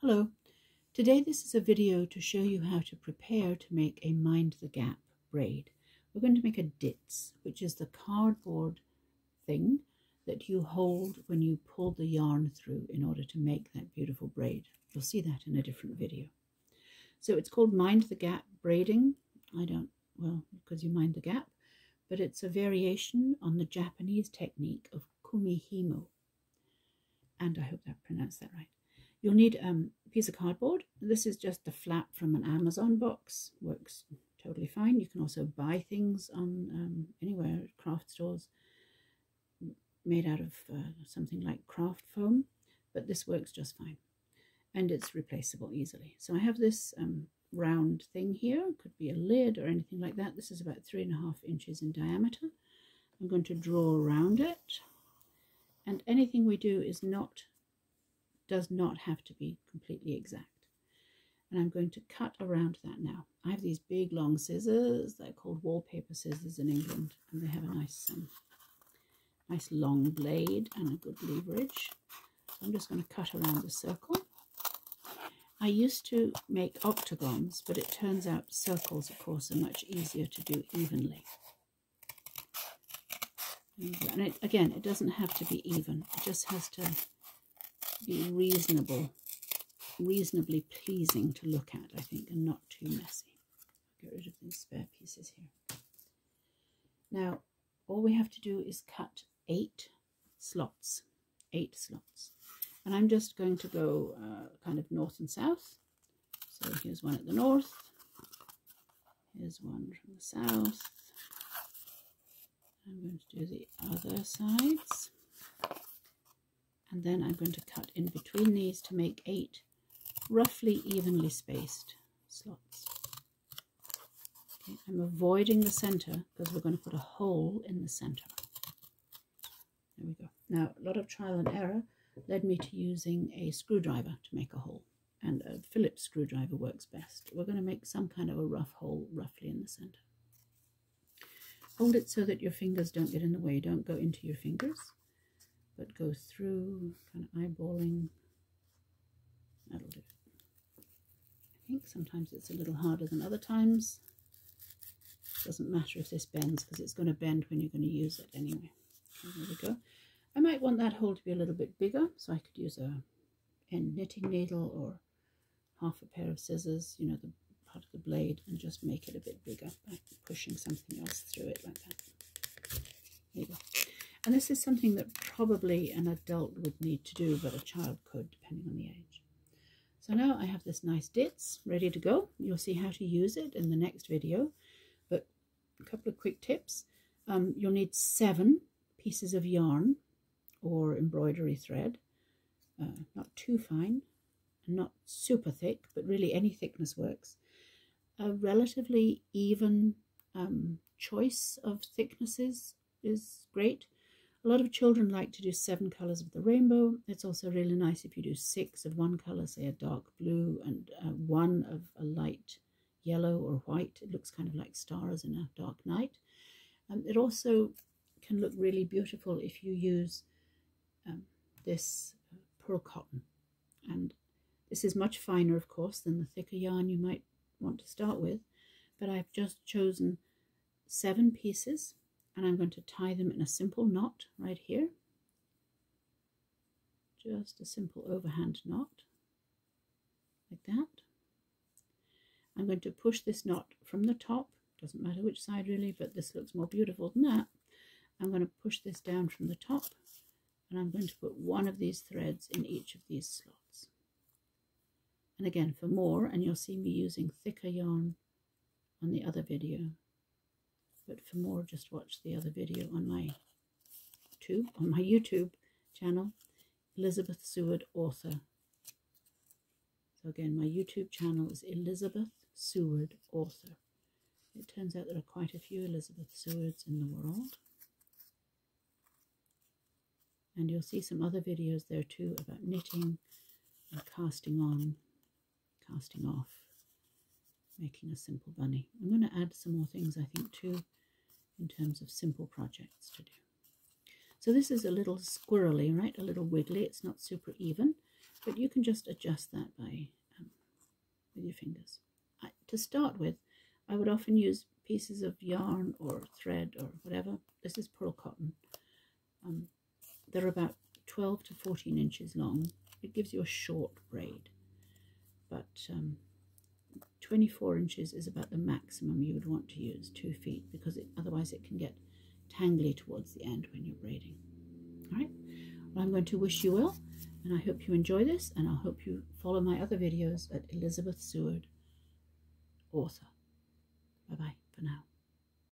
Hello, today this is a video to show you how to prepare to make a Mind the Gap braid. We're going to make a ditz, which is the cardboard thing that you hold when you pull the yarn through in order to make that beautiful braid. You'll see that in a different video. So it's called Mind the Gap braiding. I don't, well, because you mind the gap, but it's a variation on the Japanese technique of kumihimo. And I hope I pronounced that right. You'll need um, a piece of cardboard. This is just a flap from an Amazon box. Works totally fine. You can also buy things on um, anywhere, craft stores, made out of uh, something like craft foam. But this works just fine. And it's replaceable easily. So I have this um, round thing here. Could be a lid or anything like that. This is about three and a half inches in diameter. I'm going to draw around it. And anything we do is not does not have to be completely exact. And I'm going to cut around that now. I have these big long scissors. They're called wallpaper scissors in England. And they have a nice, um, nice long blade and a good leverage. So I'm just going to cut around the circle. I used to make octagons, but it turns out circles, of course, are much easier to do evenly. And it, again, it doesn't have to be even. It just has to be reasonable, reasonably pleasing to look at, I think, and not too messy. Get rid of these spare pieces here. Now, all we have to do is cut eight slots, eight slots. And I'm just going to go uh, kind of north and south. So here's one at the north, here's one from the south. I'm going to do the other sides and then I'm going to cut in between these to make eight roughly evenly spaced slots. Okay, I'm avoiding the center because we're going to put a hole in the center. There we go. Now, a lot of trial and error led me to using a screwdriver to make a hole. And a Phillips screwdriver works best. We're going to make some kind of a rough hole roughly in the center. Hold it so that your fingers don't get in the way. Don't go into your fingers but go through, kind of eyeballing. That'll do. I think sometimes it's a little harder than other times. Doesn't matter if this bends because it's going to bend when you're going to use it anyway. There we go. I might want that hole to be a little bit bigger, so I could use a end knitting needle or half a pair of scissors, you know, the part of the blade, and just make it a bit bigger by pushing something else through it like that. There you go. And this is something that probably an adult would need to do, but a child could, depending on the age. So now I have this nice ditz ready to go. You'll see how to use it in the next video. But a couple of quick tips. Um, you'll need seven pieces of yarn or embroidery thread. Uh, not too fine not super thick, but really any thickness works. A relatively even um, choice of thicknesses is great. A lot of children like to do seven colours of the rainbow. It's also really nice if you do six of one colour, say a dark blue, and uh, one of a light yellow or white. It looks kind of like stars in a dark night. Um, it also can look really beautiful if you use um, this pearl cotton. And this is much finer, of course, than the thicker yarn you might want to start with. But I've just chosen seven pieces and I'm going to tie them in a simple knot right here. Just a simple overhand knot, like that. I'm going to push this knot from the top, doesn't matter which side really, but this looks more beautiful than that. I'm going to push this down from the top, and I'm going to put one of these threads in each of these slots. And again, for more, and you'll see me using thicker yarn on the other video, but for more, just watch the other video on my tube, on my YouTube channel, Elizabeth Seward Author. So again, my YouTube channel is Elizabeth Seward Author. It turns out there are quite a few Elizabeth Sewards in the world. And you'll see some other videos there too about knitting and casting on, casting off, making a simple bunny. I'm going to add some more things I think too in terms of simple projects to do. So this is a little squirrely, right? A little wiggly. It's not super even, but you can just adjust that by um, with your fingers. I, to start with, I would often use pieces of yarn or thread or whatever. This is pearl cotton. Um, they're about 12 to 14 inches long. It gives you a short braid, but um, 24 inches is about the maximum you would want to use, two feet, because it, otherwise it can get tangly towards the end when you're braiding. All right, well, I'm going to wish you well, and I hope you enjoy this, and I hope you follow my other videos at Elizabeth Seward, author. Bye-bye for now.